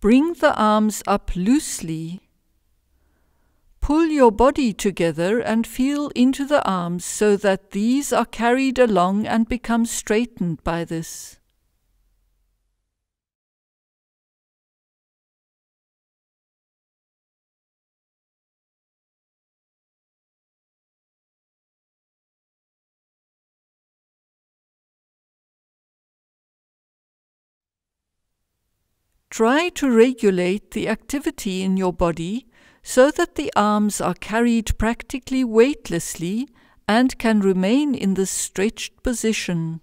Bring the arms up loosely. Pull your body together and feel into the arms so that these are carried along and become straightened by this. Try to regulate the activity in your body so that the arms are carried practically weightlessly and can remain in the stretched position.